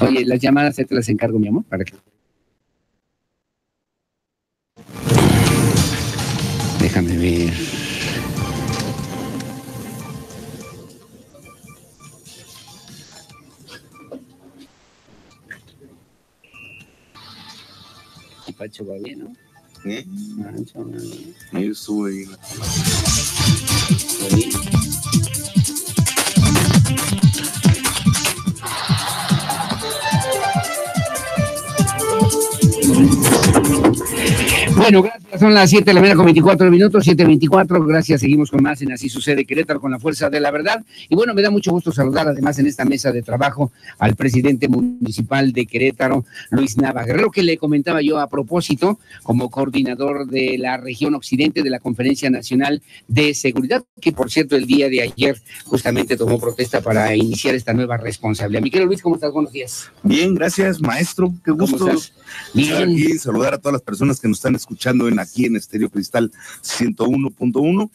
Oye, las llamadas te las encargo, mi amor, para que. Déjame ver. Pacho va bien, ¿no? ¿Eh? Bien. Ahí estuve ahí. Bueno, gracias. Son las 7 de la mañana con 24 minutos, 7.24. Gracias. Seguimos con más en Así Sucede Querétaro con la fuerza de la verdad. Y bueno, me da mucho gusto saludar además en esta mesa de trabajo al presidente municipal de Querétaro, Luis Nava Guerrero, que le comentaba yo a propósito como coordinador de la región occidente de la Conferencia Nacional de Seguridad, que por cierto el día de ayer justamente tomó protesta para iniciar esta nueva responsabilidad. Mi querido Luis, ¿cómo estás? Buenos días. Bien, gracias, maestro. Qué ¿Cómo gusto estar aquí, saludar a todas las personas que nos están escuchando en aquí en Estéreo Cristal 101.1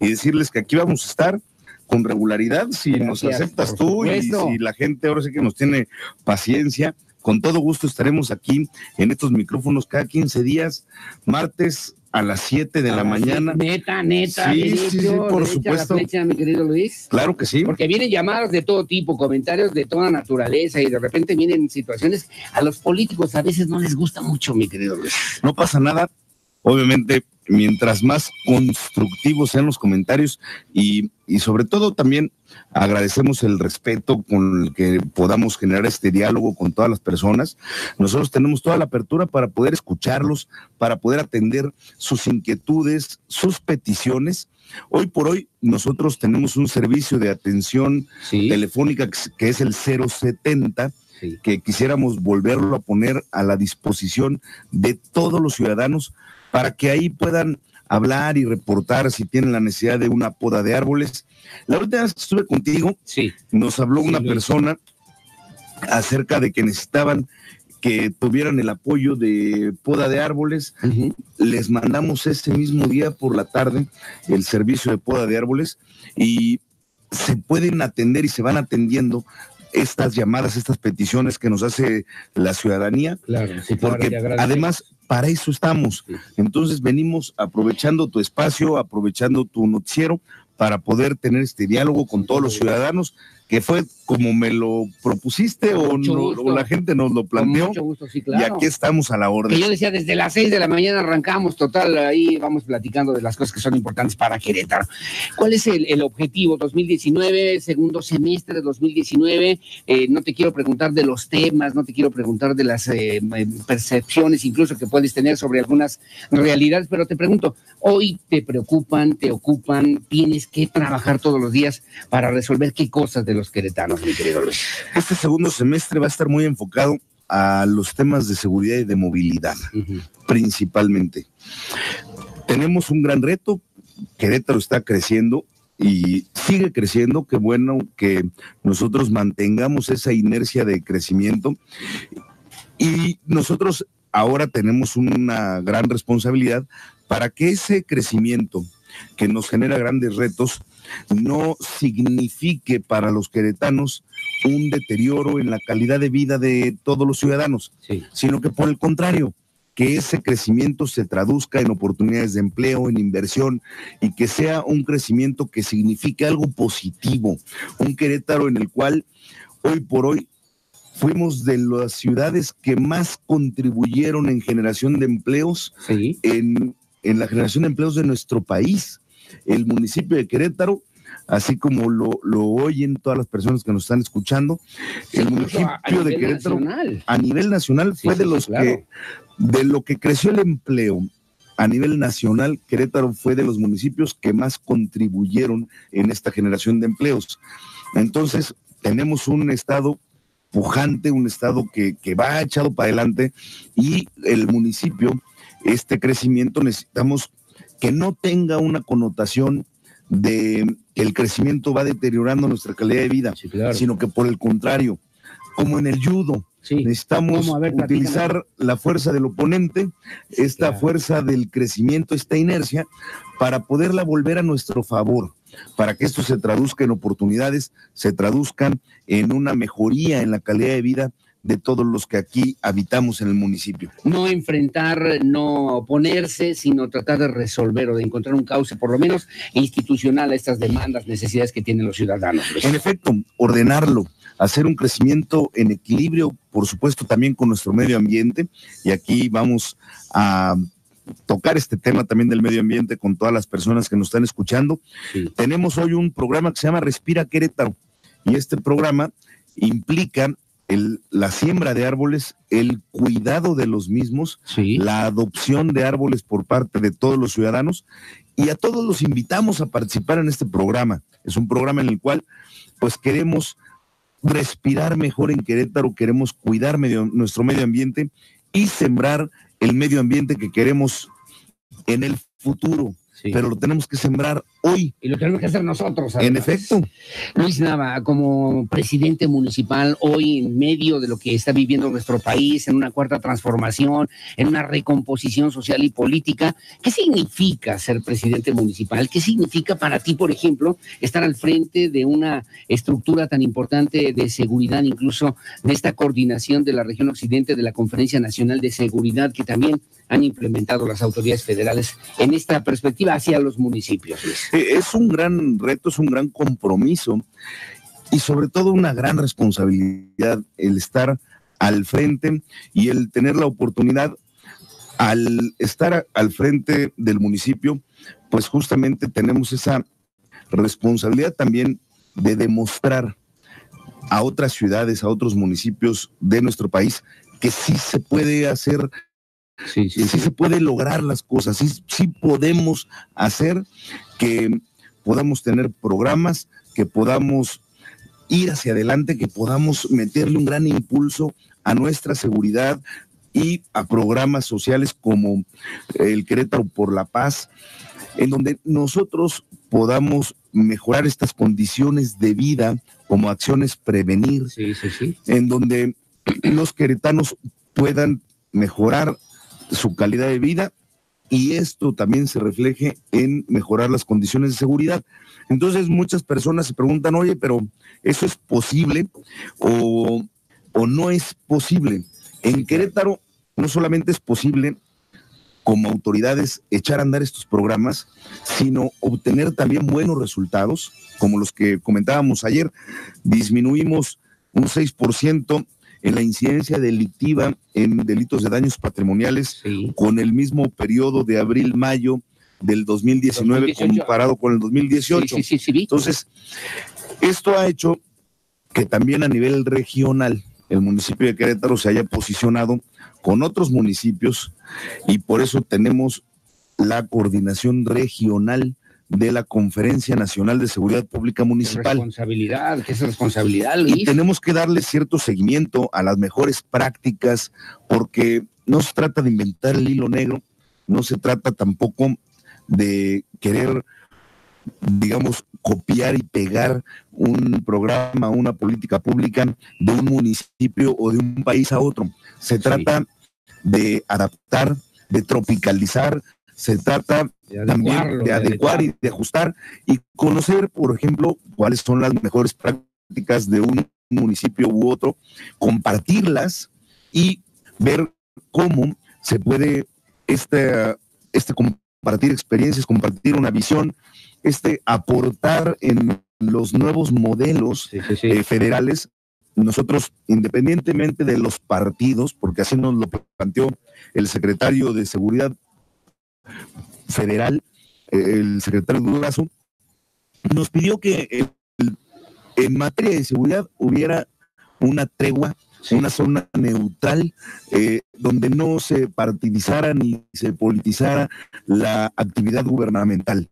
y decirles que aquí vamos a estar con regularidad si nos aceptas tú y si la gente ahora sí que nos tiene paciencia. Con todo gusto estaremos aquí en estos micrófonos cada 15 días, martes a las 7 de la mañana. Neta, neta. Sí, derecho, sí, sí, por supuesto. La flecha, mi querido Luis. Claro que sí. Porque vienen llamadas de todo tipo, comentarios de toda naturaleza y de repente vienen situaciones a los políticos a veces no les gusta mucho, mi querido Luis. no pasa nada. Obviamente, mientras más constructivos sean los comentarios y, y sobre todo también agradecemos el respeto con el que podamos generar este diálogo con todas las personas. Nosotros tenemos toda la apertura para poder escucharlos, para poder atender sus inquietudes, sus peticiones. Hoy por hoy nosotros tenemos un servicio de atención Sí. telefónica que es- que es el 070 Sí. que quisiéramos volverlo a poner a la disposición de todos los ciudadanos para que ahí puedan hablar y reportar si tienen la necesidad de una poda de árboles. La última vez que estuve contigo, Sí. nos habló Sí, una Luis. persona acerca de que necesitaban que tuvieran el apoyo de poda de árboles. Les mandamos ese mismo día por la tarde el servicio de poda de árboles y se pueden atender y se van atendiendo estas llamadas, estas peticiones que nos hace la ciudadanía, Claro, sí, porque además para eso estamos. Entonces venimos aprovechando tu espacio, aprovechando tu noticiero para poder tener este diálogo con todos los ciudadanos, que fue como me lo propusiste o, no- o la gente nos lo Con planteó. mucho gusto, sí, Y claro. aquí estamos a la Que orden. yo decía, desde las seis de la mañana arrancamos, total, ahí vamos platicando de las cosas que son importantes para Querétaro. ¿Cuál es el, el objetivo 2019, segundo semestre de 2019? Eh, no te quiero preguntar de los temas, no te quiero preguntar de las eh, percepciones incluso que puedes tener sobre algunas realidades, pero te pregunto, ¿hoy te preocupan, te ocupan, tienes que trabajar todos los días para resolver qué cosas de los queretanos, mi querido Luis? Este segundo semestre va a estar muy enfocado a los temas de seguridad y de movilidad, principalmente. Tenemos un gran reto, Querétaro está creciendo y sigue creciendo, qué bueno que nosotros mantengamos esa inercia de crecimiento y nosotros ahora tenemos una gran responsabilidad para que ese crecimiento que nos genera grandes retos no signifique para los queretanos un deterioro en la calidad de vida de todos los ciudadanos, Sí. sino que por el contrario, que ese crecimiento se traduzca en oportunidades de empleo, en inversión y que sea un crecimiento que signifique algo positivo, un Querétaro en el cual hoy por hoy fuimos de las ciudades que más contribuyeron en generación de empleos Sí. en, en la generación de empleos de nuestro país. El municipio de Querétaro, así como lo, lo oyen todas las personas que nos están escuchando, el Incluso a- a municipio de Querétaro nacional. a nivel nacional fue sí, de sí, los claro. que, de lo que creció el empleo a nivel nacional, Querétaro fue de los municipios que más contribuyeron en esta generación de empleos. Entonces, tenemos un estado pujante, un estado que, que va echado para adelante y el municipio, este crecimiento necesitamos que no tenga una connotación de que el crecimiento va deteriorando nuestra calidad de vida, Sí, claro. sino que por el contrario, como en el judo, Sí. necesitamos utilizar la fuerza del oponente, esta claro. fuerza del crecimiento, esta inercia, para poderla volver a nuestro favor. para que esto se traduzca en oportunidades, se traduzcan en una mejoría en la calidad de vida de todos los que aquí habitamos en el municipio. No enfrentar, no oponerse, sino tratar de resolver o de encontrar un cauce, por lo menos institucional, a estas demandas, necesidades que tienen los ciudadanos. En efecto, ordenarlo, hacer un crecimiento en equilibrio, por supuesto, también con nuestro medio ambiente. Y aquí vamos a tocar este tema también del medio ambiente con todas las personas que nos están escuchando. Tenemos hoy un programa que se llama Respira Querétaro y este programa implica el, la siembra de árboles, el cuidado de los mismos, la adopción de árboles por parte de todos los ciudadanos. Y a todos los invitamos a participar en este programa. Es un programa en el cual pues queremos respirar mejor en Querétaro, queremos cuidar medio, nuestro medio ambiente y sembrar el medio ambiente que queremos en el futuro pero lo tenemos que sembrar hoy. Y lo tenemos que hacer nosotros. En efecto. Luis Nava, como presidente municipal, hoy en medio de lo que está viviendo nuestro país, en una cuarta transformación, en una recomposición social y política, ¿qué significa ser presidente municipal? ¿Qué significa para ti, por ejemplo, estar al frente de una estructura tan importante de seguridad, incluso de esta coordinación de la región occidente de la Conferencia Nacional de Seguridad, que también han implementado las autoridades federales en esta perspectiva hacia los municipios? Eh, es un gran reto, es un gran compromiso y sobre todo una gran responsabilidad el estar al frente y el tener la oportunidad al estar al frente del municipio, pues justamente tenemos esa responsabilidad también de demostrar a otras ciudades, a otros municipios de nuestro país, que sí se puede hacer Sí, sí, sí, se puede lograr las cosas, sí, sí podemos hacer que podamos tener programas, que podamos ir hacia adelante, que podamos meterle un gran impulso a nuestra seguridad y a programas sociales como el Querétaro por la Paz, en donde nosotros podamos mejorar estas condiciones de vida como acciones prevenir, en donde los queretanos puedan mejorar su calidad de vida y esto también se refleje en mejorar las condiciones de seguridad. Entonces muchas personas se preguntan, oye, pero ¿eso es posible o, o no es posible? En Querétaro no solamente es posible como autoridades echar a andar estos programas, sino obtener también buenos resultados, como los que comentábamos ayer. Disminuimos un 6% en la incidencia delictiva en delitos de daños patrimoniales con el mismo periodo de abril-mayo del 2019 comparado con el 2018. Entonces, esto ha hecho que también a nivel regional el municipio de Querétaro se haya posicionado con otros municipios y por eso tenemos la coordinación regional de la Conferencia Nacional de Seguridad Pública Municipal. Responsabilidad, ¿qué es responsabilidad, Luis? Y tenemos que darle cierto seguimiento a las mejores prácticas, porque no se trata de inventar el hilo negro, no se trata tampoco de querer, digamos, copiar y pegar un programa, una política pública de un municipio o de un país a otro. Se trata de adaptar, de tropicalizar, se trata también de adecuar y de ajustar y conocer, por ejemplo, cuáles son las mejores prácticas de un municipio u otro, compartirlas y ver cómo se puede este, este compartir experiencias, compartir una visión, este aportar en los nuevos modelos eh, federales. Nosotros, independientemente de los partidos, porque así nos lo planteó el secretario de Seguridad federal, el secretario Durazo, nos pidió que en materia de seguridad hubiera una tregua, una zona neutral, eh, donde no se partidizara ni se politizara la actividad gubernamental.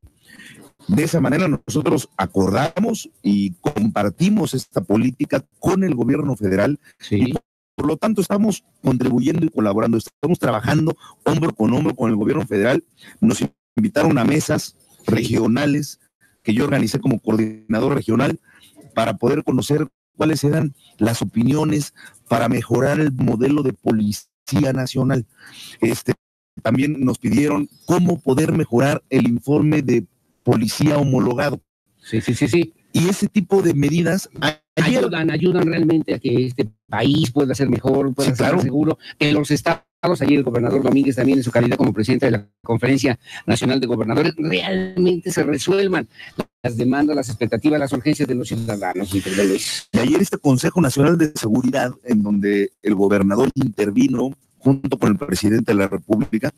De esa manera nosotros acordamos y compartimos esta política con el gobierno federal y por lo tanto, estamos contribuyendo y colaborando, estamos trabajando hombro con hombro con el gobierno federal. Nos invitaron a mesas regionales que yo organicé como coordinador regional para poder conocer cuáles eran las opiniones para mejorar el modelo de policía nacional. Este, también nos pidieron cómo poder mejorar el informe de policía homologado. Sí, sí, sí, sí. Y ese tipo de medidas ayudan, ayudan realmente a que este país pueda ser mejor, pueda ser más seguro, que los estados Ayer el gobernador Domínguez también en su calidad como presidente de la Conferencia Nacional de Gobernadores realmente se resuelvan las demandas, las expectativas, las urgencias de los ciudadanos. Y ayer este Consejo Nacional de Seguridad, en donde el gobernador intervino junto con el presidente de la República,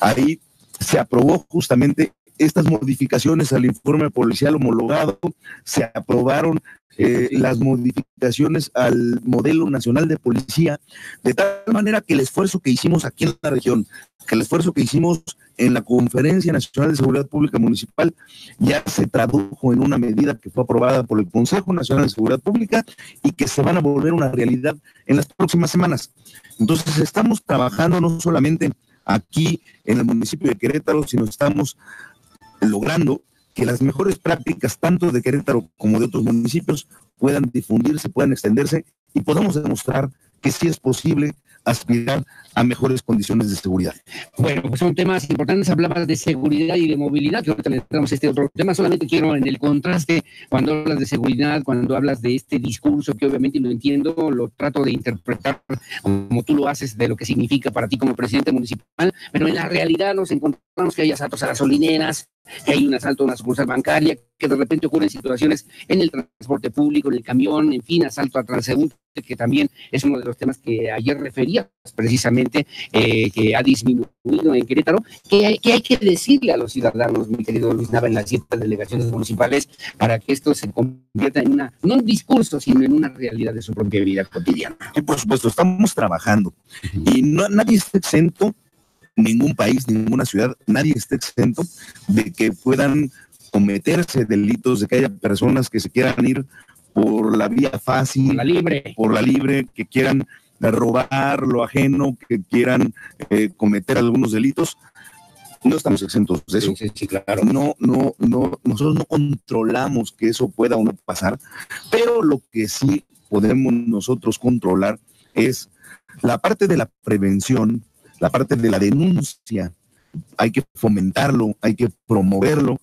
ahí se aprobó justamente estas modificaciones al informe policial homologado, se aprobaron eh, las modificaciones al modelo nacional de policía, de tal manera que el esfuerzo que hicimos aquí en la región, que el esfuerzo que hicimos en la Conferencia Nacional de Seguridad Pública Municipal ya se tradujo en una medida que fue aprobada por el Consejo Nacional de Seguridad Pública y que se van a volver una realidad en las próximas semanas. Entonces estamos trabajando no solamente aquí en el municipio de Querétaro, sino estamos logrando que las mejores prácticas, tanto de Querétaro como de otros municipios, puedan difundirse, puedan extenderse y podamos demostrar que sí es posible aspirar a mejores condiciones de seguridad. Bueno, pues son temas importantes. Hablabas de seguridad y de movilidad, que ahorita le este otro tema. Solamente quiero en el contraste, cuando hablas de seguridad, cuando hablas de este discurso, que obviamente lo entiendo, lo trato de interpretar como tú lo haces, de lo que significa para ti como presidente municipal, pero en la realidad nos encontramos que hay asaltos a gasolineras, que hay un asalto a una sucursal bancaria, que de repente ocurren situaciones en el transporte público, en el camión, en fin, asalto a transeúnte, que también es uno de los temas que ayer refería precisamente, eh, que ha disminuido en Querétaro, que hay, que hay que decirle a los ciudadanos, mi querido Luis Nava, en las siete delegaciones municipales, para que esto se convierta en una, no un discurso, sino en una realidad de su propia vida cotidiana. Y por supuesto, estamos trabajando y no, nadie está exento ningún país, ninguna ciudad, nadie está exento de que puedan cometerse delitos, de que haya personas que se quieran ir por la vía fácil, por la libre, por la libre que quieran robar lo ajeno, que quieran eh, cometer algunos delitos. No estamos exentos de eso. Sí, claro. No, no, no, nosotros no controlamos que eso pueda o no pasar, pero lo que sí podemos nosotros controlar es la parte de la prevención, la parte de la denuncia, hay que fomentarlo, hay que promoverlo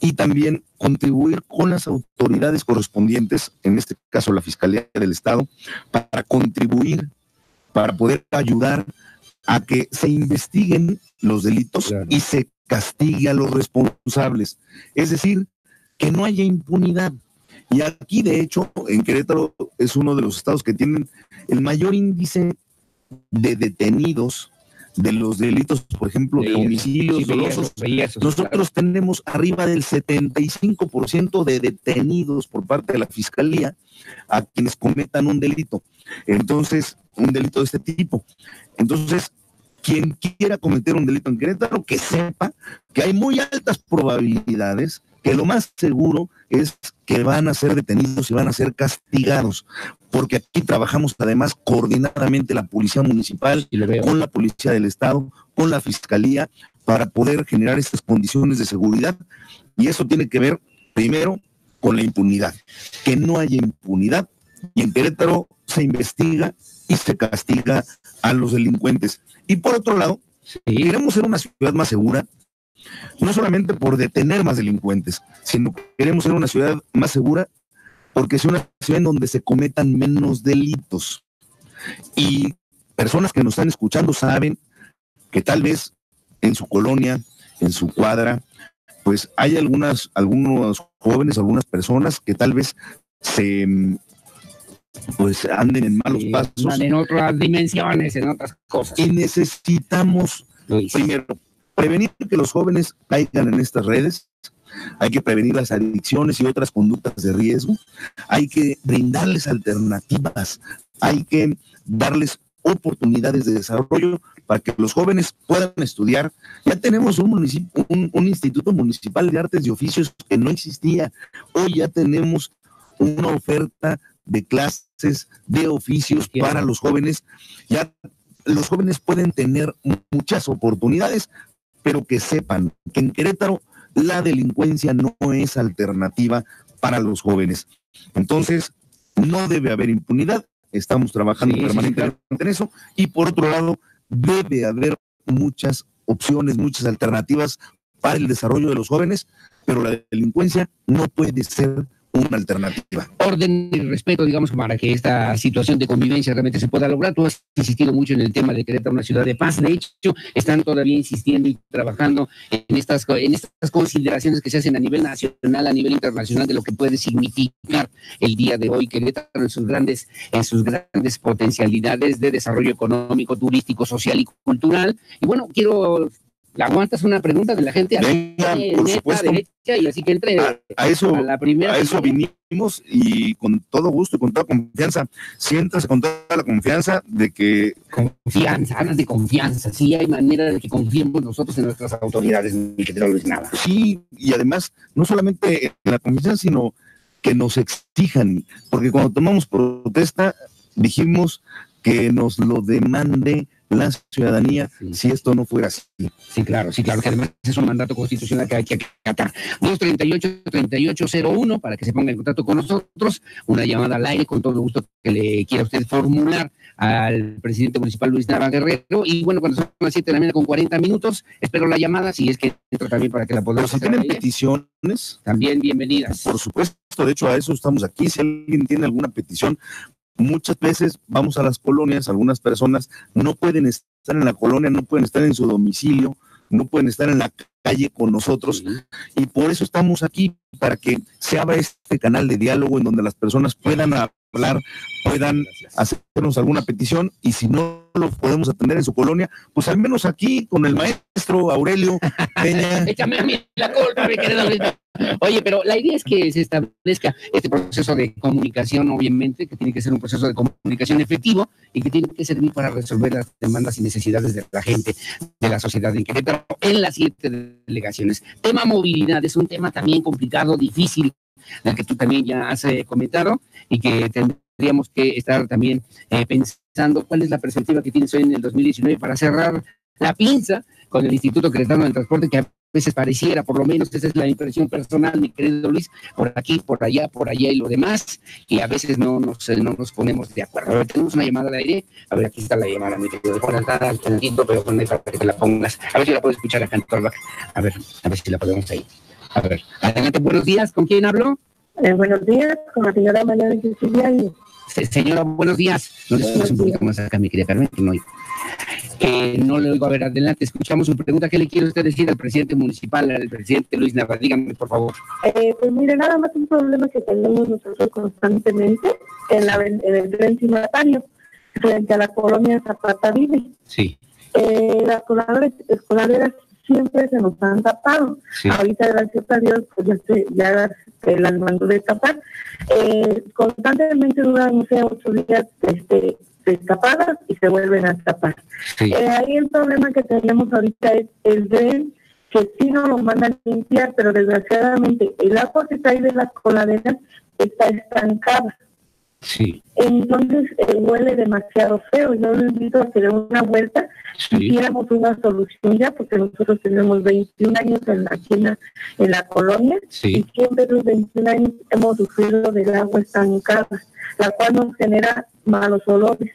y también contribuir con las autoridades correspondientes, en este caso la Fiscalía del Estado, para contribuir, para poder ayudar a que se investiguen los delitos y se castigue a los responsables. Es decir, que no haya impunidad. Y aquí, de hecho, en Querétaro es uno de los estados que tienen el mayor índice de detenidos de los delitos, por ejemplo, de homicidios dolosos, nosotros tenemos arriba del 75% de detenidos por parte de la Fiscalía a quienes cometan un delito. Entonces, un delito de este tipo. Entonces, quien quiera cometer un delito en Querétaro, que sepa que hay muy altas probabilidades que lo más seguro es que van a ser detenidos y van a ser castigados, porque aquí trabajamos además coordinadamente la Policía Municipal con la Policía del Estado, con la Fiscalía, para poder generar estas condiciones de seguridad. Y eso tiene que ver primero con la impunidad, que no haya impunidad. Y en Querétaro se investiga y se castiga a los delincuentes. Y por otro lado, queremos ser una ciudad más segura, no solamente por detener más delincuentes, sino que queremos ser una ciudad más segura porque es una ciudad en donde se cometan menos delitos. Y personas que nos están escuchando saben que tal vez en su colonia, en su cuadra, pues hay algunas, algunos jóvenes, algunas personas que tal vez se pues anden en malos pasos. En otras dimensiones, en otras cosas. Y necesitamos, primero, prevenir que los jóvenes caigan en estas redes, hay que prevenir las adicciones y otras conductas de riesgo, hay que brindarles alternativas, hay que darles oportunidades de desarrollo para que los jóvenes puedan estudiar. Ya tenemos un, municipio, un, instituto municipal de artes y oficios que no existía. Hoy ya tenemos una oferta de clases de oficios para los jóvenes. Ya los jóvenes pueden tener muchas oportunidades pero que sepan que en Querétaro la delincuencia no es alternativa para los jóvenes. Entonces, no debe haber impunidad, estamos trabajando permanentemente en eso, y por otro lado, debe haber muchas opciones, muchas alternativas para el desarrollo de los jóvenes, pero la delincuencia no puede ser una alternativa. Orden y respeto, digamos, para que esta situación de convivencia realmente se pueda lograr. Tú has insistido mucho en el tema de Querétaro, una ciudad de paz. De hecho, están todavía insistiendo y trabajando en estas, en estas consideraciones que se hacen a nivel nacional, a nivel internacional, de lo que puede significar el día de hoy Querétaro en sus grandes, en sus grandes potencialidades de desarrollo económico, turístico, social y cultural. Y bueno, quiero la aguantas una pregunta de la gente Venga, por supuesto. derecha y así que entre a, eso, la primera. A eso vinimos y con todo gusto y con toda confianza. Siéntase con toda la confianza de que. Confianza, hablas de confianza. Sí, hay manera de que confiemos nosotros en nuestras autoridades, ni que te lo nada. Sí, y además, no solamente en la confianza, sino que nos exijan, porque cuando tomamos protesta, dijimos que nos lo demande la ciudadanía si esto no fuera así. Sí, claro, sí, claro, que además es un mandato constitucional que hay que acatar. 238-3801 para que se ponga en contacto con nosotros, una llamada al aire con todo el gusto que le quiera usted formular al presidente municipal Luis Nava Guerrero. Y bueno, cuando son las 7 de la mañana con 40 minutos, espero la llamada, si es que entra también para que la podamos hacer. ¿Tienen peticiones? También bienvenidas. Por supuesto, de hecho a eso estamos aquí. Si alguien tiene alguna petición, Muchas veces vamos a las colonias, algunas personas no pueden estar en la colonia, no pueden estar en su domicilio, no pueden estar en la calle con nosotros. Y por eso estamos aquí, para que se abra este canal de diálogo en donde las personas puedan hablar, puedan hacernos alguna petición y si no lo podemos atender en su colonia, pues al menos aquí con el maestro Aurelio Peña. Échame a mí la culpa, mi querido Oye, pero la idea es que se establezca este proceso de comunicación, obviamente, que tiene que ser un proceso de comunicación efectivo y que tiene que servir para resolver las demandas y necesidades de la gente, de la sociedad en Querétaro, en las siete delegaciones. Tema movilidad es un tema también complicado, difícil, del que tú también ya has eh, comentado y que tendríamos que estar también eh, pensando cuál es la perspectiva que tienes hoy en el 2019 para cerrar la pinza con el Instituto Querétaro del Transporte, que a veces pareciera, por lo menos esa es la impresión personal, mi querido Luis, por aquí, por allá, por allá y lo demás, y a veces no nos, no nos ponemos de acuerdo. A ver, tenemos una llamada al aire, a ver, aquí está la llamada, mi querido, al tantito, pero con para que te la pongas, a ver si la puedes escuchar acá en a ver, a ver si la podemos ahí. A ver, adelante, buenos días, ¿con quién hablo? Eh, buenos días, con la señora María de Señora, buenos días. No le un poquito más acá, mi querida Carmen, que no que no le oigo a ver adelante. Escuchamos su pregunta. ¿Qué le quiere usted decir al presidente municipal, al presidente Luis Nava? Dígame, por favor. Eh, pues mire, nada más un problema que tenemos nosotros constantemente en, la, en el tren frente a la colonia Zapata Vive. Sí. Eh, las escolares siempre se nos han tapado. Ahorita, gracias a Dios, pues ya, se, ya las mandó de tapar. Eh, constantemente duran, no sé, ocho días este, escapadas y se vuelven a tapar. Eh, ahí el problema que tenemos ahorita es el dren que sí nos lo mandan a limpiar, pero desgraciadamente el agua que cae de las coladeras está estancada. Sí. Entonces eh, huele demasiado feo. Yo les invito a que den una vuelta y tuviéramos una solución ya, porque nosotros tenemos 21 años en la, en en la colonia y siempre los 21 años hemos sufrido del agua estancada, la cual nos genera malos olores.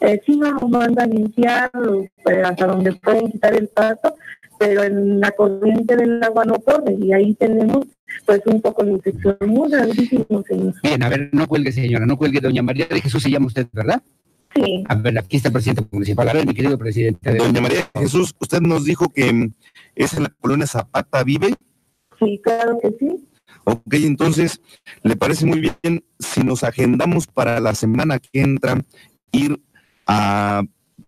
Eh, sí nos mandan a limpiar eh, hasta donde pueden quitar el paso, pero en la corriente del agua no corre y ahí tenemos pues un poco de infección muy grandísimo, señor. Bien, a ver, no cuelgue, señora, no cuelgue, doña María de Jesús se llama usted, ¿verdad? Sí. A ver, aquí está el presidente municipal. A ver, mi querido presidente. Doña María Jesús, usted nos dijo que es en la colonia Zapata Vive. Sí, claro que sí. Ok, entonces, ¿le parece muy bien si nos agendamos para la semana que entra ir a,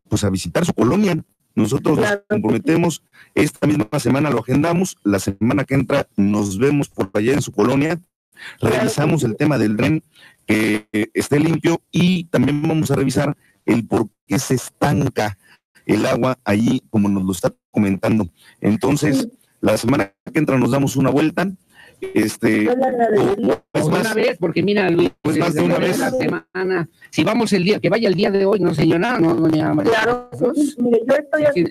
pues, a visitar su colonia? Nosotros nos comprometemos, esta misma semana lo agendamos, la semana que entra nos vemos por allá en su colonia, revisamos el tema del tren que esté limpio y también vamos a revisar el por qué se estanca el agua allí, como nos lo está comentando. Entonces, la semana que entra nos damos una vuelta este, pues una vez, porque mira, Luis, pues más de una vez la semana. Si vamos el día, que vaya el día de hoy, no señora, no, doña María. Claro, mire, yo estoy así.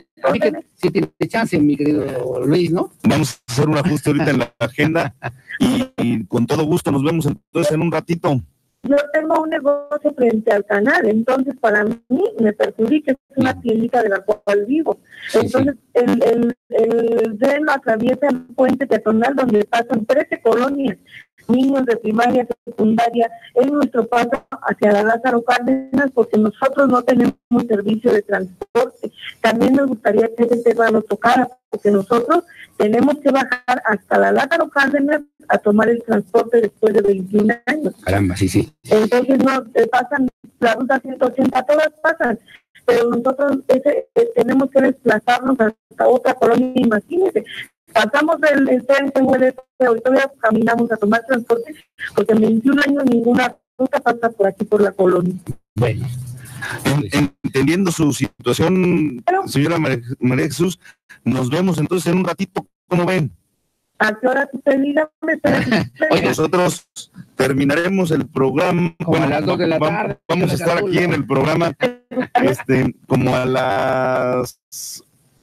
Si, tiene chance, mi querido Luis, ¿no? Vamos a hacer un ajuste ahorita en la agenda y, con todo gusto nos vemos entonces en un ratito. Yo tengo un negocio frente al canal, entonces para mí me perjudica, es una tiendita de la cual vivo. Entonces el, el, el tren atraviesa el puente peatonal donde pasan 13 colonias, niños de primaria, secundaria, en nuestro paso hacia la Lázaro Cárdenas, porque nosotros no tenemos servicio de transporte. También me gustaría que ese tema lo tocara, porque nosotros tenemos que bajar hasta la Lázaro Cárdenas a tomar el transporte después de 21 años. Caramba, sí, sí. Entonces, no, eh, pasan, la ruta 180, todas pasan, pero nosotros ese, eh, tenemos que desplazarnos hasta otra colonia, imagínense. Pasamos el, el tren que huele feo y todavía caminamos a tomar transporte, porque en 21 años ninguna ruta pasa por aquí, por la colonia. Bueno. entendiendo su situación, señora María Jesús, nos vemos entonces en un ratito, ¿cómo ven? ¿A qué hora usted Hoy nosotros terminaremos el programa. Como a las dos de la tarde. Vamos a estar aquí en el programa este, como a las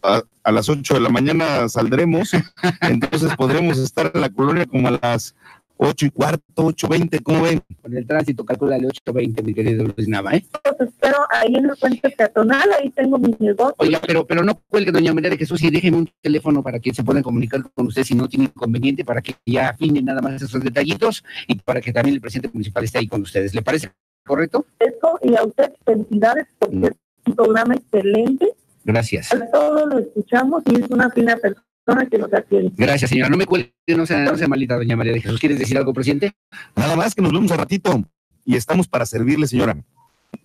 a, a, las 8 de la mañana saldremos, entonces podremos estar en la colonia como a las ocho y cuarto, ocho veinte, ¿cómo ven? Con el tránsito calcula de ocho veinte, mi querido Luis Nava, ¿eh? Pues espero ahí en el puente peatonal, ahí tengo mi negocio. Oiga, pero, pero no cuelgue, doña María de Jesús, y déjeme un teléfono para que se puedan comunicar con usted si no tiene inconveniente, para que ya afinen nada más esos detallitos y para que también el presidente municipal esté ahí con ustedes. ¿Le parece correcto? Eso, y a usted felicidades porque es un programa excelente. Gracias. Todo lo escuchamos y es una fina persona que nos atiende. Gracias, señora. No me cuelgue, no sea, no sea malita, doña María de Jesús. ¿Quieres decir algo, presidente? Nada más que nos vemos un ratito y estamos para servirle, señora.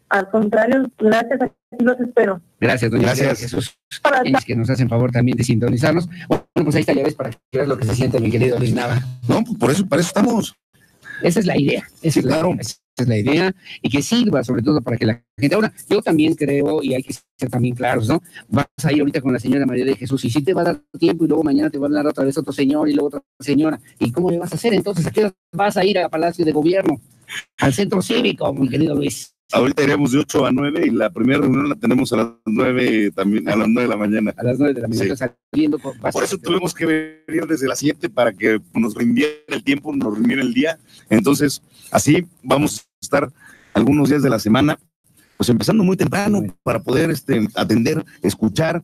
Al contrario, gracias, aquí los espero. Gracias, doña gracias. María de Jesús. Es que nos hacen favor también de sintonizarnos. Bueno, pues ahí está, ya ves, para que veas lo que se siente mi querido Luis Nava. No, pues por eso, para eso estamos. Esa es la idea. Esa es claro. La, esa es la idea y que sirva sobre todo para que la gente. Ahora, yo también creo, y hay que ser también claros, ¿no? Vas a ir ahorita con la señora María de Jesús y si te va a dar tiempo y luego mañana te va a dar otra vez otro señor y luego otra señora. ¿Y cómo le vas a hacer entonces? ¿A qué vas a ir a Palacio de Gobierno? Al centro cívico, mi querido Luis. Ahorita iremos de 8 a 9 y la primera reunión la tenemos a las 9 también, a las 9 de la mañana. A las 9 de la mañana sí. saliendo por, por eso tuvimos que venir desde las 7 para que nos rindiera el tiempo, nos rindiera el día. Entonces, así vamos a estar algunos días de la semana, pues empezando muy temprano para poder este, atender, escuchar,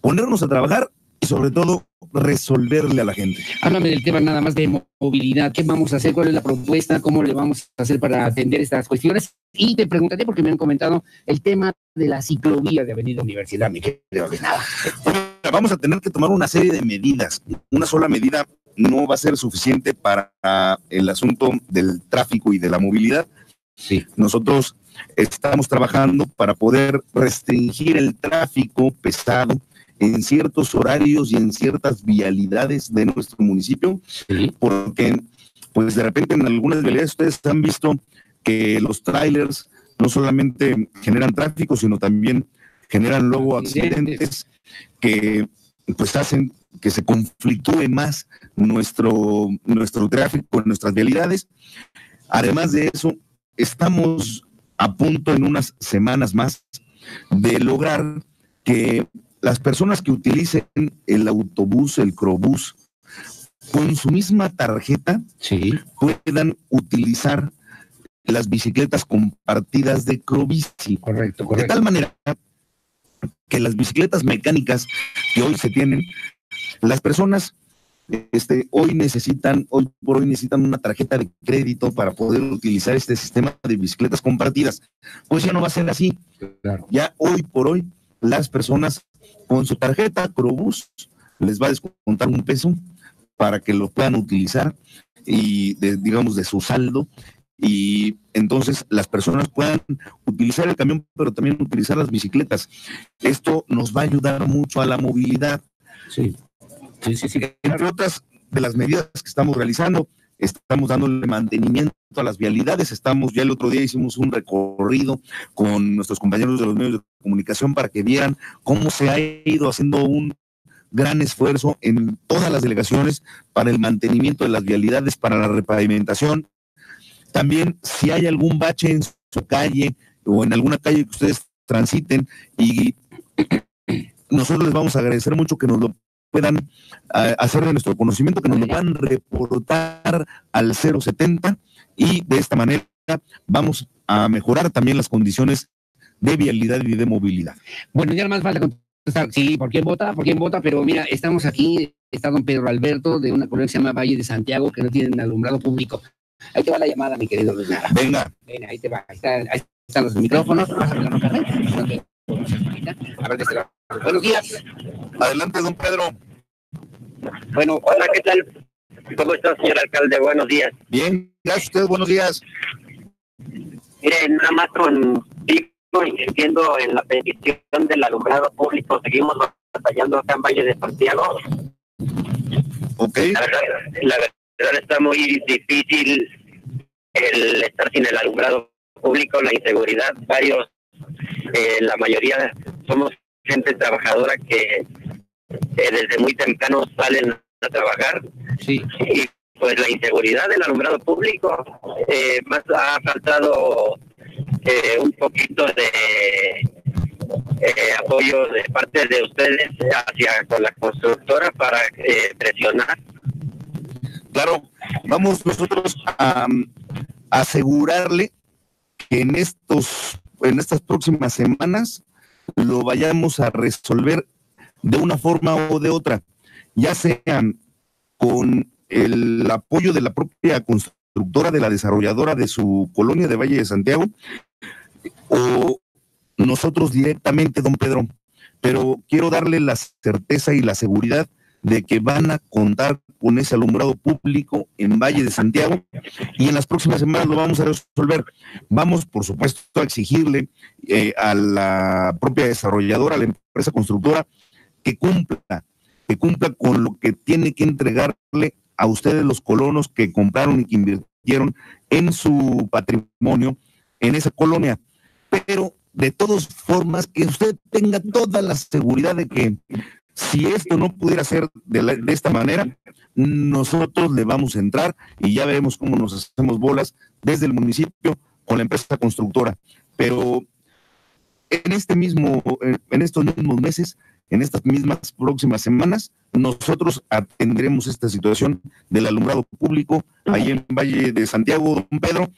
ponernos a trabajar y sobre todo resolverle a la gente. Háblame del tema nada más de movilidad. ¿Qué vamos a hacer? ¿Cuál es la propuesta? ¿Cómo le vamos a hacer para atender estas cuestiones? Y te preguntaré, porque me han comentado, el tema de la ciclovía de Avenida Universidad. Me quedo de nada. Vamos a tener que tomar una serie de medidas. Una sola medida no va a ser suficiente para el asunto del tráfico y de la movilidad. Sí. Nosotros estamos trabajando para poder restringir el tráfico pesado en ciertos horarios y en ciertas vialidades de nuestro municipio, porque pues de repente en algunas vialidades ustedes han visto que los trailers no solamente generan tráfico, sino también generan luego accidentes que pues hacen que se conflictúe más nuestro, nuestro tráfico nuestras vialidades. Además de eso, estamos a punto en unas semanas más de lograr que las personas que utilicen el autobús, el Crobús, con su misma tarjeta, puedan utilizar las bicicletas compartidas de Crobici. Correcto, correcto. De tal manera que las bicicletas mecánicas que hoy se tienen, las personas este, hoy necesitan, hoy por hoy necesitan una tarjeta de crédito para poder utilizar este sistema de bicicletas compartidas. Pues ya no va a ser así. Ya hoy por hoy las personas con su tarjeta Crobus les va a descontar un peso para que lo puedan utilizar y digamos de su saldo y entonces las personas puedan utilizar el camión pero también utilizar las bicicletas. Esto nos va a ayudar mucho a la movilidad. Sí, sí, sí. sí. Entre otras de las medidas que estamos realizando, estamos dándole mantenimiento a las vialidades, estamos, ya el otro día hicimos un recorrido con nuestros compañeros de los medios de comunicación para que vieran cómo se ha ido haciendo un gran esfuerzo en todas las delegaciones para el mantenimiento de las vialidades, para la repavimentación. También si hay algún bache en su calle o en alguna calle que ustedes transiten y nosotros les vamos a agradecer mucho que nos lo puedan hacer de nuestro conocimiento, que nos lo puedan reportar al 070 y de esta manera vamos a mejorar también las condiciones de vialidad y de movilidad. Bueno, ya más falta contestar, sí, ¿por quién vota? ¿Por quién vota? Pero mira, estamos aquí, está don Pedro Alberto de una colonia que se llama Valle de Santiago, que no tienen alumbrado público. Ahí te va la llamada, mi querido Luis Venga. Venga, ahí te va, ahí, está, ahí están los micrófonos. A ver, este Buenos días. Adelante, don Pedro. Bueno, hola, ¿qué tal? ¿Cómo está, señor alcalde? Buenos días. Bien, gracias a usted, buenos días. Mire, nada más con entiendo en la petición del alumbrado público, seguimos batallando acá en Valle de Santiago. Ok. La verdad, la verdad está muy difícil el estar sin el alumbrado público, la inseguridad, varios, eh, la mayoría somos gente trabajadora que desde muy temprano salen a trabajar. Sí. Y pues la inseguridad del alumbrado público, eh, más ha faltado eh, un poquito de eh, apoyo de parte de ustedes hacia con la constructora para presionar. Claro, vamos nosotros a, a asegurarle que en estos en estas próximas semanas lo vayamos a resolver de una forma o de otra, ya sean con el apoyo de la propia constructora, de la desarrolladora de su colonia de Valle de Santiago, o nosotros directamente, don Pedro. Pero quiero darle la certeza y la seguridad de que van a contar con ese alumbrado público en Valle de Santiago y en las próximas semanas lo vamos a resolver. Vamos, por supuesto, a exigirle eh, a la propia desarrolladora, a la empresa constructora, que cumpla, que cumpla con lo que tiene que entregarle a ustedes los colonos que compraron y que invirtieron en su patrimonio en esa colonia. Pero de todas formas, que usted tenga toda la seguridad de que si esto no pudiera ser de, de, esta manera, nosotros le vamos a entrar y ya veremos cómo nos hacemos bolas desde el municipio con la empresa constructora. Pero en este mismo, en estos mismos meses, en estas mismas próximas semanas, nosotros atendremos esta situación del alumbrado público ahí en Valle de Santiago, don Pedro.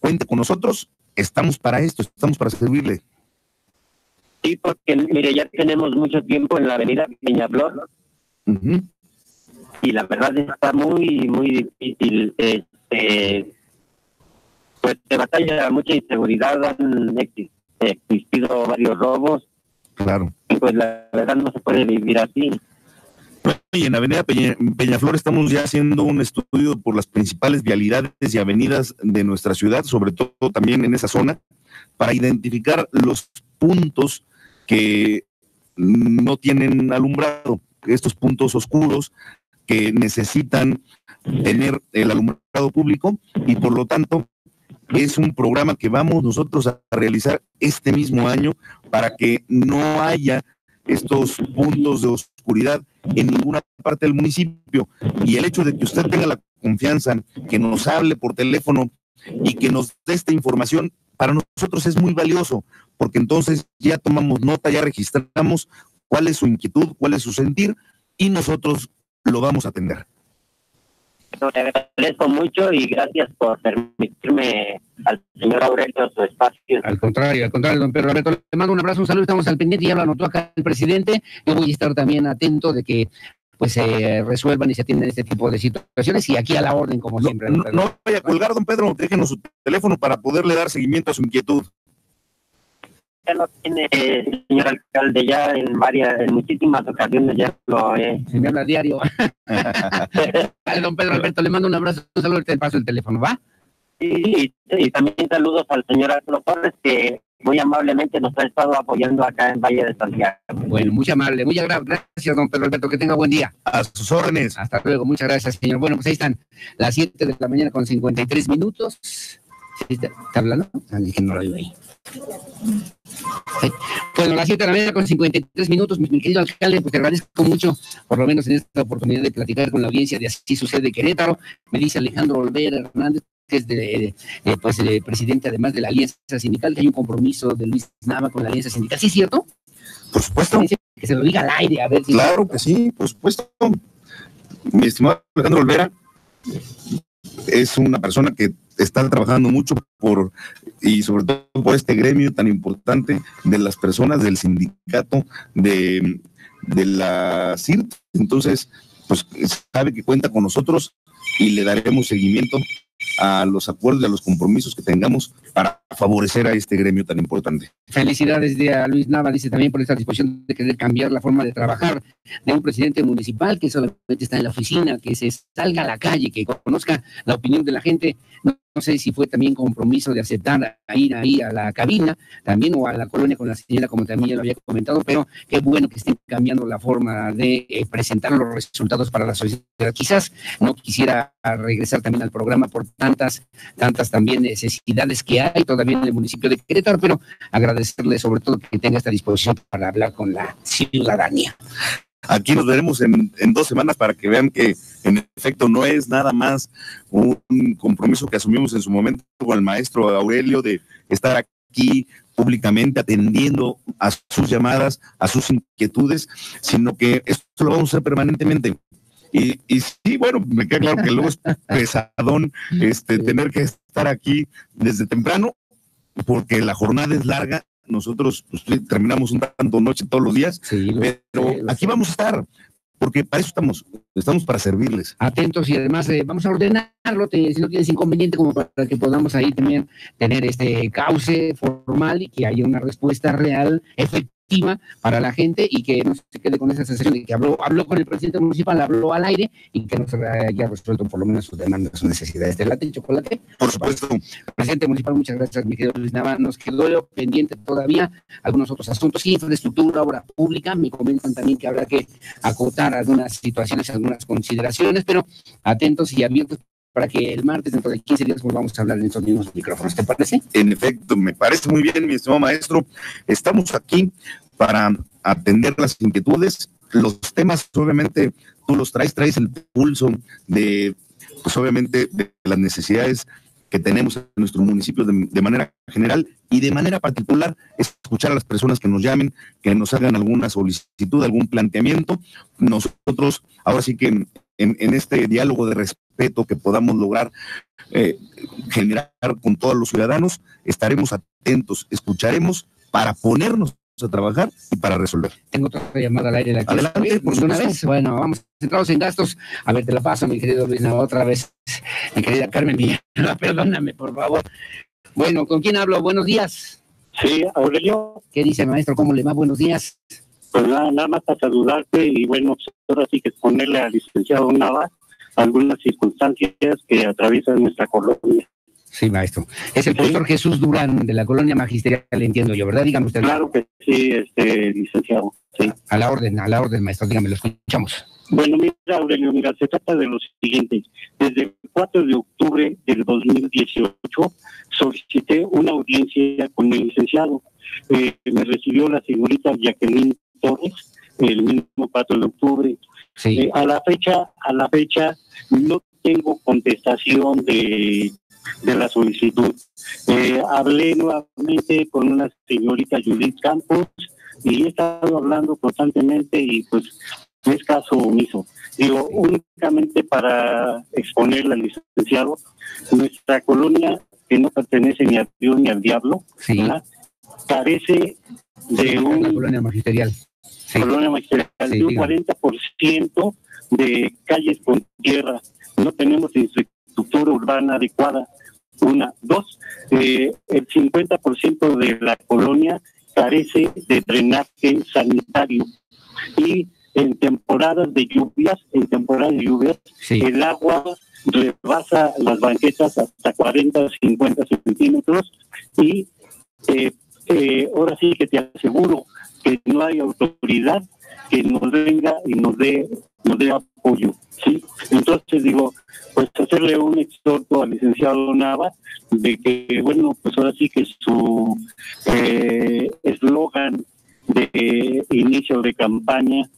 Cuente con nosotros, estamos para esto, estamos para servirle. Sí, porque mire, ya tenemos mucho tiempo en la avenida Peñaflor. Y la verdad está muy, muy difícil. Este, pues se batalla mucha inseguridad, han existido varios robos Claro. Pues la verdad no se puede vivir así. Y en Avenida Peñaflor estamos ya haciendo un estudio por las principales vialidades y avenidas de nuestra ciudad, sobre todo también en esa zona, para identificar los puntos que no tienen alumbrado, estos puntos oscuros que necesitan tener el alumbrado público y por lo tanto es un programa que vamos nosotros a realizar este mismo año para que no haya estos puntos de oscuridad en ninguna parte del municipio. Y el hecho de que usted tenga la confianza, que nos hable por teléfono y que nos dé esta información, para nosotros es muy valioso, porque entonces ya tomamos nota, ya registramos cuál es su inquietud, cuál es su sentir, y nosotros lo vamos a atender te agradezco mucho y gracias por permitirme al señor Aurelio su espacio. Al contrario, al contrario, don Pedro Alberto, le mando un abrazo, un saludo, estamos al pendiente, ya lo anotó acá el presidente, yo voy a estar también atento de que pues se resuelvan y se atiendan este tipo de situaciones y aquí a la orden como siempre. No, no vaya a colgar, don Pedro, déjenos su teléfono para poderle dar seguimiento a su inquietud ya lo tiene el señor alcalde, ya en varias, en muchísimas ocasiones ya lo he. Se me habla diario. vale, don Pedro Alberto, le mando un abrazo, un saludo, te paso el teléfono, ¿va? Sí, y, también saludos al señor Arturo Torres, que muy amablemente nos ha estado apoyando acá en Valle de Santiago. Bueno, muy amable, muy gracias, don Pedro Alberto, que tenga buen día. A sus órdenes. Hasta luego, muchas gracias, señor. Bueno, pues ahí están las 7 de la mañana con 53 minutos. ¿Está, hablando? Ah, dije, no lo oigo ahí. Bueno, las 7 de la mañana con 53 minutos, mi querido alcalde, pues te agradezco mucho, por lo menos en esta oportunidad de platicar con la audiencia de Así Sucede Querétaro. Me dice Alejandro Olvera Hernández, que es de, pues, de presidente además de la Alianza Sindical, que hay un compromiso de Luis Nava con la Alianza Sindical. ¿Sí es cierto? Por supuesto. Que se lo diga al aire, a ver Claro que sí, por supuesto. Mi estimado Alejandro Olvera, es una persona que está trabajando mucho por y sobre todo por este gremio tan importante de las personas del sindicato de, de la CIRT. Entonces, pues sabe que cuenta con nosotros y le daremos seguimiento a los acuerdos y a los compromisos que tengamos para favorecer a este gremio tan importante. Felicidades de a Luis Nava, dice también por esta disposición de querer cambiar la forma de trabajar de un presidente municipal que solamente está en la oficina, que se salga a la calle, que conozca la opinión de la gente. No sé si fue también compromiso de aceptar a ir ahí a la cabina también o a la colonia con la señora, como también ya lo había comentado, pero qué bueno que estén cambiando la forma de eh, presentar los resultados para la sociedad. Quizás no quisiera regresar también al programa por tantas, tantas también necesidades que hay todavía en el municipio de Querétaro, pero agradecerle sobre todo que tenga esta disposición para hablar con la ciudadanía. Aquí nos veremos en, dos semanas para que vean que en efecto no es nada más un compromiso que asumimos en su momento con el maestro Aurelio de estar aquí públicamente atendiendo a sus llamadas, a sus inquietudes, sino que esto lo vamos a hacer permanentemente. Y, y sí, bueno, me queda claro que luego es pesadón este, tener que estar aquí desde temprano, porque la jornada es larga nosotros pues, terminamos un tanto noche todos los días, pero aquí vamos a estar, porque para eso estamos, estamos para servirles. Atentos y además eh, vamos a ordenarlo, si no tienes inconveniente, como para que podamos ahí también tener este cauce formal y que haya una respuesta real, efectiva para la gente y que no se quede con esa sensación de que habló, habló con el presidente municipal, habló al aire y que no se haya resuelto por lo menos sus demandas, sus necesidades de late chocolate. Por supuesto. Presidente municipal, muchas gracias, mi querido Luis Nava. Nos quedó pendiente todavía algunos otros asuntos, infraestructura, obra pública. Me comentan también que habrá que acotar algunas situaciones, algunas consideraciones, pero atentos y abiertos para que el martes, dentro de 15 días, volvamos a hablar en estos mismos micrófonos. ¿Te parece? En efecto, me parece muy bien, mi estimado maestro. Estamos aquí para atender las inquietudes. Los temas, obviamente, tú los traes, traes el pulso de, pues obviamente, de las necesidades que tenemos en nuestro municipio de, de, manera general y de manera particular escuchar a las personas que nos llamen, que nos hagan alguna solicitud, algún planteamiento. Nosotros, ahora sí que en, en este diálogo de respeto, que podamos lograr eh, generar con todos los ciudadanos, estaremos atentos, escucharemos para ponernos a trabajar y para resolver. Tengo otra llamada al aire. La Adelante, por una vez. Bueno, vamos centrados en gastos. A ver, te la paso, mi querido Luis, otra vez. Mi querida Carmen Villa, perdóname, por favor. Bueno, ¿con quién hablo? Buenos días. Sí, Aurelio. ¿Qué dice, maestro? ¿Cómo le va? Buenos días. Pues nada, nada más para saludarte y bueno, pues ahora sí que ponerle al licenciado Nava algunas circunstancias que atraviesan nuestra colonia. Sí, maestro. Es el doctor Jesús Durán de la colonia magisterial, entiendo yo, ¿verdad? Dígame usted. Claro que sí, este, licenciado. Sí. A la orden, a la orden, maestro, dígame, lo escuchamos. Bueno, mira, Aurelio, mira, se trata de lo siguiente. Desde el 4 de octubre del 2018 solicité una audiencia con el licenciado. Eh, me recibió la señorita Jacqueline El mismo 4 de octubre. Eh, a la fecha, a la fecha no tengo contestación de, de la solicitud. Eh, hablé nuevamente con una señorita Judith Campos y he estado hablando constantemente y pues es caso omiso. Digo, únicamente para exponerle al licenciado, nuestra colonia, que no pertenece ni a Dios ni al diablo, carece de una colonia magisterial colonia magisterial, de un 40% de calles con tierra. No tenemos infraestructura urbana adecuada. Una. Dos, eh, el 50% de la colonia carece de drenaje sanitario. Y en temporadas de lluvias, en temporadas de lluvias, el agua rebasa las banquetas hasta 40, 50 centímetros y eh, eh, ahora sí que te aseguro que no hay autoridad que nos venga y nos dé nos dé apoyo sí entonces digo pues hacerle un exhorto al licenciado Nava de que bueno pues ahora sí que su eh, eslogan de inicio de campaña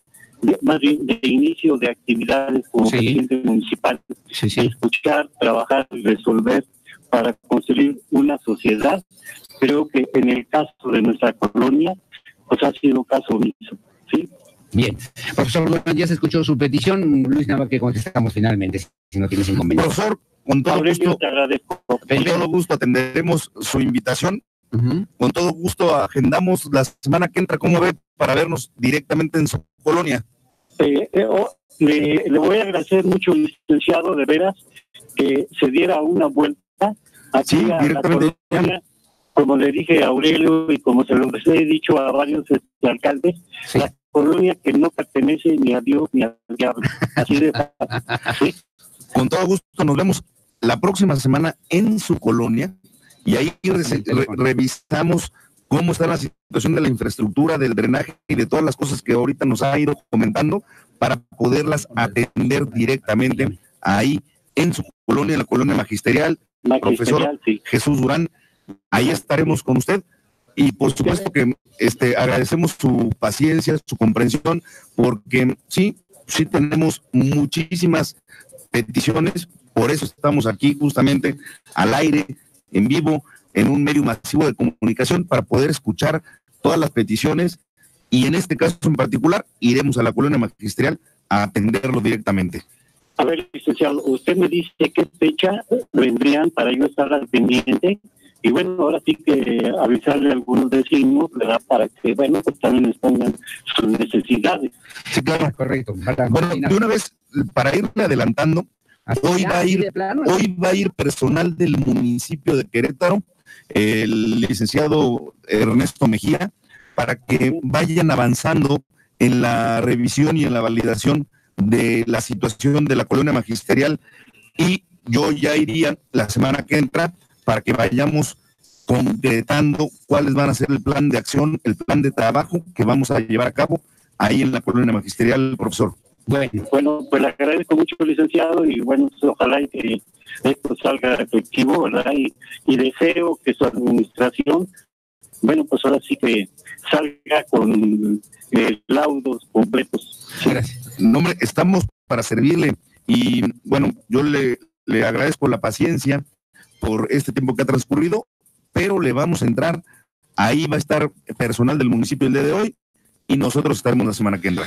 más bien de inicio de actividades como presidente municipal escuchar trabajar y resolver para construir una sociedad. Creo que en el caso de nuestra colonia pues ha sido caso omiso. ¿sí? Bien. Profesor, ya se escuchó su petición. Luis Nava, que contestamos finalmente, si no tienes inconveniente. Profesor, con todo gusto, te agradezco. Con todo gusto atenderemos su invitación. Con todo gusto agendamos la semana que entra, ¿cómo ve? Para vernos directamente en su colonia. Eh, eh, oh, le, voy a agradecer mucho, licenciado, de veras, que se diera una vuelta aquí a la colonia como le dije a Aurelio y como se lo he dicho a varios este, alcaldes, la colonia que no pertenece ni a Dios ni al diablo. Así de Con todo gusto nos vemos la próxima semana en su colonia y ahí revisamos cómo está la situación de la infraestructura, del drenaje y de todas las cosas que ahorita nos ha ido comentando para poderlas atender directamente ahí en su colonia, la colonia magisterial. profesor Jesús Durán, ahí estaremos con usted. Y por supuesto que este, agradecemos su paciencia, su comprensión, porque sí, sí tenemos muchísimas peticiones, por eso estamos aquí justamente al aire, en vivo, en un medio masivo de comunicación para poder escuchar todas las peticiones y en este caso en particular iremos a la colonia magisterial a atenderlo directamente. A ver, licenciado, usted me dice qué fecha vendrían para yo estar al pendiente y bueno, ahora sí que avisarle a algunos vecinos, ¿verdad? Para que, bueno, pues también expongan sus necesidades. Sí, claro. Correcto. Bueno, de una vez, para irle adelantando, hoy va, a ir, hoy va a ir personal del municipio de Querétaro, el licenciado Ernesto Mejía, para que vayan avanzando en la revisión y en la validación de la situación de la colonia magisterial y yo ya iría la semana que entra para que vayamos concretando cuáles van a ser el plan de acción, el plan de trabajo que vamos a llevar a cabo ahí en la colonia magisterial, profesor. Bueno, bueno, pues le agradezco mucho, licenciado, y bueno, pues, ojalá que esto salga efectivo, ¿verdad? Y, y deseo que su administración, bueno, pues ahora sí que salga con eh, laudos completos. Gracias. No, hombre, estamos para servirle y bueno, yo le, le agradezco la paciencia por este tiempo que ha transcurrido, pero le vamos a entrar. Ahí va a estar personal del municipio el día de hoy y nosotros estaremos la semana que entra.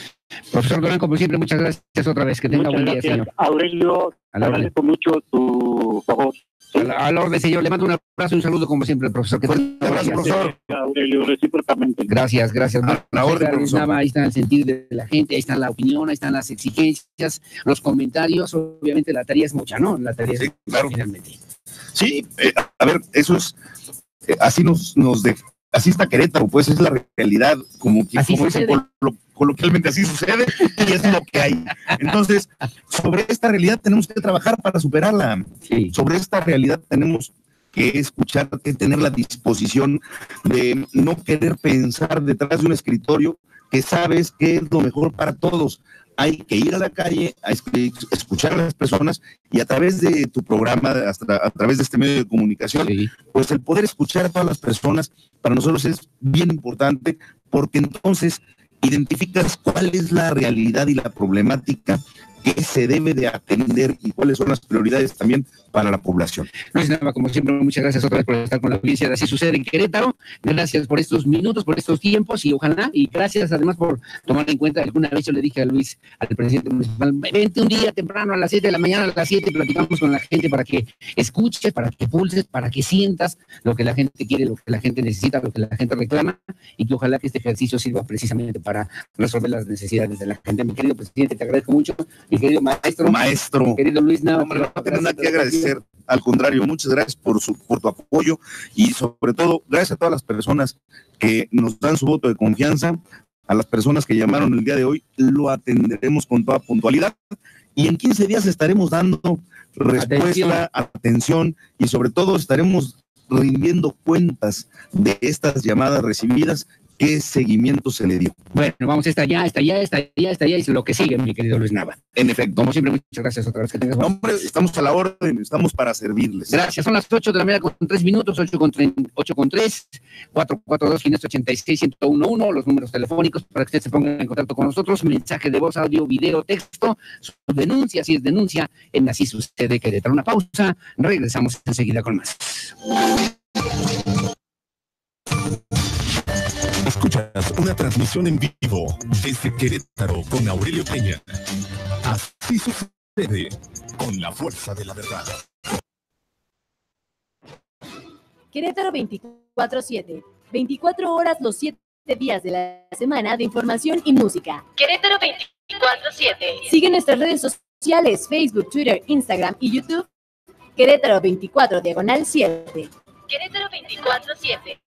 Profesor Durán, como siempre, muchas gracias otra vez. Que tenga buen día, señor. Aurelio, agradezco mucho tu favor. A la, orden, señor. Le mando un abrazo y un saludo, como siempre, profesor. Que un abrazo, profesor. Aurelio, recíprocamente. Gracias, gracias. A la orden, profesor. Ahí está el sentido de la gente, ahí está la opinión, ahí están las exigencias, los comentarios. Obviamente la tarea es mucha, ¿no? La tarea sí, claro. finalmente. Sí, eh, a ver, eso es, eh, así nos, nos de, así está Querétaro, pues es la realidad, como, como coloquialmente así sucede y es lo que hay. Entonces, sobre esta realidad tenemos que trabajar para superarla. Sobre esta realidad tenemos que escuchar, que tener la disposición de no querer pensar detrás de un escritorio que sabes que es lo mejor para todos. Hay que ir a la calle a escuchar a las personas y a través de tu programa, hasta a través de este medio de comunicación, pues el poder escuchar a todas las personas para nosotros es bien importante porque entonces identificas cuál es la realidad y la problemática que se debe de atender y cuáles son las prioridades también para la población. Luis Nava, como siempre, muchas gracias otra vez por estar con la audiencia de Así Sucede en Querétaro. Gracias por estos minutos, por estos tiempos y ojalá, y gracias además por tomar en cuenta, alguna vez yo le dije a Luis, al presidente municipal, vente un día temprano a las 7 de la mañana, a las 7, platicamos con la gente para que escuches, para que pulses, para que sientas lo que la gente quiere, lo que la gente necesita, lo que la gente reclama y que ojalá que este ejercicio sirva precisamente para resolver las necesidades de la gente. Mi querido presidente, te agradezco mucho. Mi querido maestro. Maestro. Querido Luis Nava. No, no, nada que agradecer al contrario, muchas gracias por, su, por tu apoyo y sobre todo gracias a todas las personas que nos dan su voto de confianza, a las personas que llamaron el día de hoy, lo atenderemos con toda puntualidad y en 15 días estaremos dando respuesta, atención y sobre todo estaremos rindiendo cuentas de estas llamadas recibidas qué seguimiento se le dio. Bueno, vamos, está ya, está ya, está ya, está ya, y lo que sigue, mi querido Luis Nava. En efecto. Como siempre, muchas gracias otra vez que tengas. Hombre, estamos a la orden, estamos para servirles. Gracias, son las 8 de la mañana con 3 minutos, 8 con, 3, 8 con 3, 442 586 1011 los números telefónicos para que usted se ponga en contacto con nosotros, mensaje de voz, audio, video, texto, su denuncia, si es denuncia, en así sucede que detrás una pausa, regresamos enseguida con más. Escuchas una transmisión en vivo desde Querétaro con Aurelio Peña. Así sucede con la fuerza de la verdad. Querétaro 24-7. 24 horas los 7 días de la semana de información y música. Querétaro 24-7. Sigue nuestras redes sociales, Facebook, Twitter, Instagram y YouTube. Querétaro 24 Diagonal 7. Querétaro 24-7.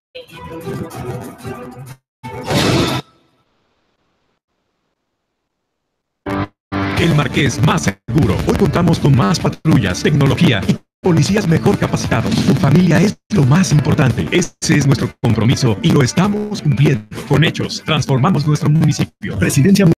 El Marqués más seguro. Hoy contamos con más patrullas, tecnología y policías mejor capacitados. Tu familia es lo más importante. Ese es nuestro compromiso y lo estamos cumpliendo. Con hechos, transformamos nuestro municipio. Presidencia